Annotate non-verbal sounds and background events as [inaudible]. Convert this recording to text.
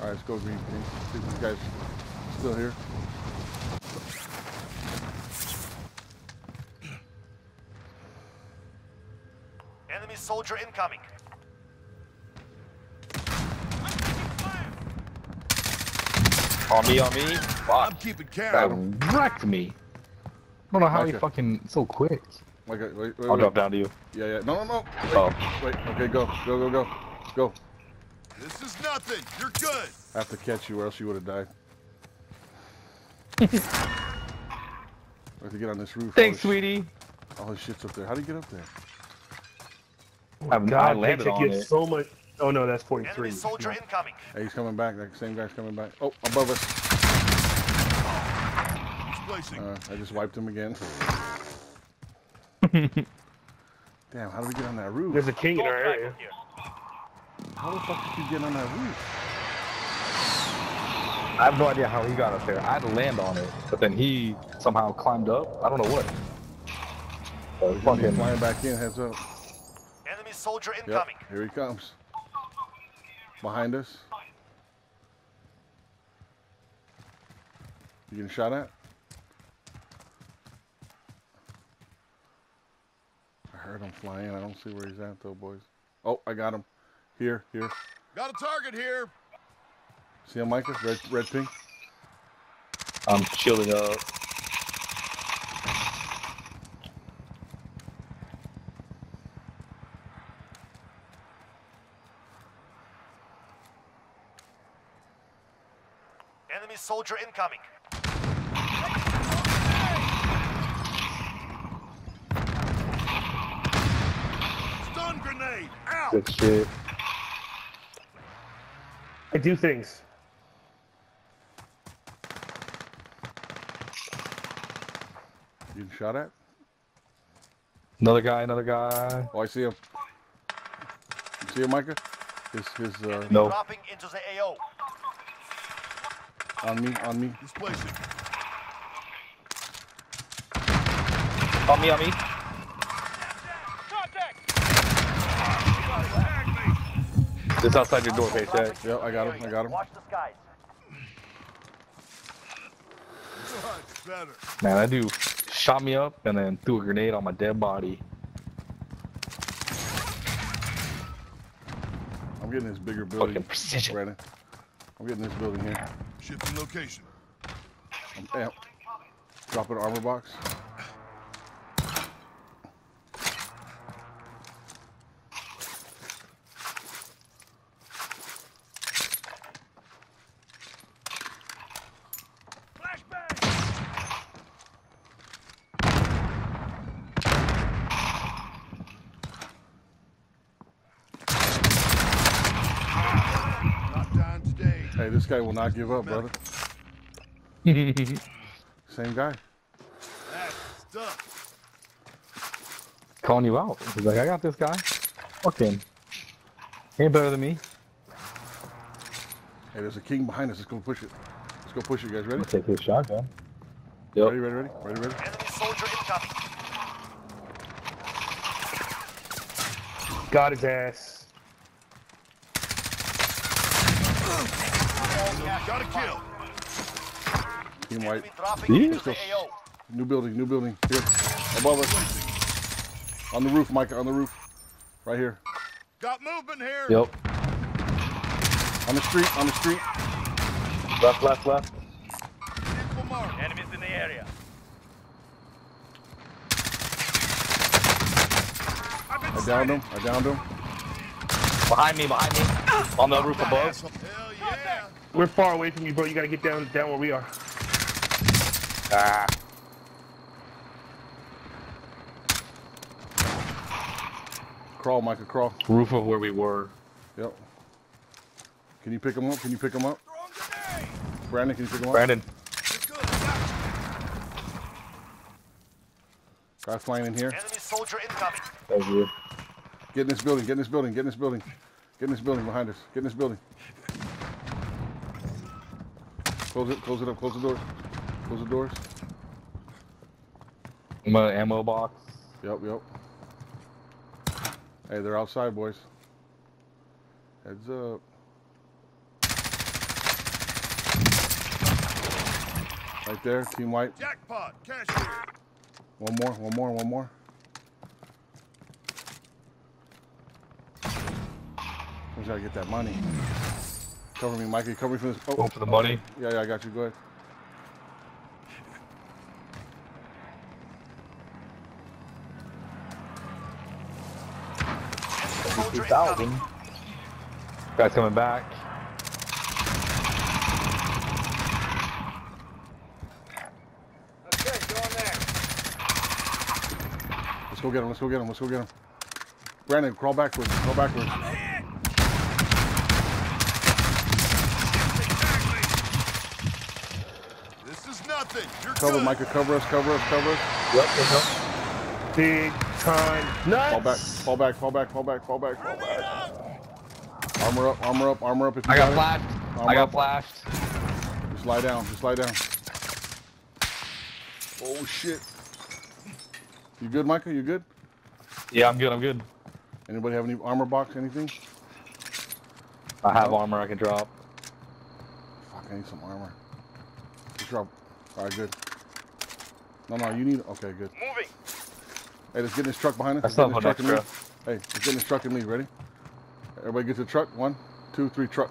Alright, let's go green team. See if these guys still here. Enemy soldier incoming. On me, on me. I'm Fuck. keeping That count. wrecked me. I don't know how he fucking so quick. Wait, uh, wait, wait, I'll drop down to you. Yeah, yeah. No, no, no. Wait, Oh. wait. Okay, go, go, go, go, go. This is nothing. You're good. I have to catch you, or else you would have died. [laughs] I have to get on this roof. Thanks, all his, sweetie. All this shit's up there. How do you get up there? Oh I, I God, landed Paychek on gets it. so much. Oh no, that's 43. Enemy soldier incoming. Hey, he's coming back. That same guy's coming back. Oh, above us. Uh, I just wiped him again. [laughs] Damn, how do we get on that roof? There's a king in our area. Here. How the fuck did you get on that roof? I have no idea how he got up there. I had to land on it, but then he somehow climbed up. I don't know what. He's fucking flying back in. Heads up. Enemy soldier Yep, incoming. here he comes. Behind us. You getting shot at? I heard him flying. I don't see where he's at though, boys. Oh, I got him. Here, here. Got a target here. See him, Micah? Red, red pink. I'm chilling up. Enemy soldier incoming. Stun grenade. Out. good shit. I do things. You getting shot at? Another guy, another guy. Oh, I see him. You see him, Micah? His, his, uh, No. dropping into the AO. on me, on me. Displacing. On me, on me. Just outside your door, Paychek. Yep, I got him, I got him. Watch the skies. Man, that dude shot me up and then threw a grenade on my dead body. I'm getting this bigger building. Fucking precision. Brandon. I'm getting this building here. Shifting location. I'm, yeah. Drop an armor box. Hey, this guy will not give up, brother. [laughs] Same guy. That's stuff. Calling you out. He's like, I got this guy. Fuck him. He ain't better than me. Hey, there's a king behind us. Let's go push it. Let's go push it, guys. Ready? I'll take his shotgun. Ready, ready, ready? Ready, ready? Enemy soldier incoming. Got his ass. Got a kill. Team white. Dropping Yeah. into the AO. New building, new building. Here. Above us. On the roof, Micah, on the roof. Right here. Got movement here. Yep. On the street, on the street. Left, left, left. Enemies in the area. I downed him. I downed him. Behind me, behind me. On the roof above. Hell yeah. We're far away from you, bro. You gotta get down down where we are. Ah. Crawl, Micah, crawl. Roof of where we were. Yep. Can you pick him up? Can you pick him up? Brandon, can you pick him up? Brandon. You're good. Got Guy flying in here. Enemy soldier incoming. That was you. Get in this building. Get in this building. Get in this building. Get in this building behind us. Get in this building. Close it, close it up, close the doors. Close the doors. My ammo box. Yep, yep. Hey, they're outside, boys. Heads up. Right there, team white. Jackpot, cash. One more, one more, one more. We gotta get that money. Cover me, Mikey. Cover me from this. Oh, Go for the money. yeah, yeah, I got you. Go ahead. Soldier 2,000. Guy's coming back. Okay, go on there. Let's go get him. Let's go get him. Let's go get him. Brandon, crawl backwards. Crawl backwards. Nothing. You're Cover, good. Micah. Cover us. Cover us. Cover us. Yep, yep, Big time. Nuts. Fall back. Fall back. Fall back. Fall back. Fall back. Fall back. Armor up. Armor up. Armor up. If you I got it. flashed. Armor I got up. flashed. Just lie down. Just lie down. Oh shit. You good, Micah? You good? Yeah, I'm good. I'm good. Anybody have any armor box? Anything? I have armor I can drop. Fuck, I need some armor. Just drop. All right, good. No, no, you need. Okay, good. Moving. Hey, let's get in this truck behind us. I Let's still get in have this an truck and leave. Hey, let's get in this truck and leave. Ready? Everybody get to the truck. One, two, three, truck.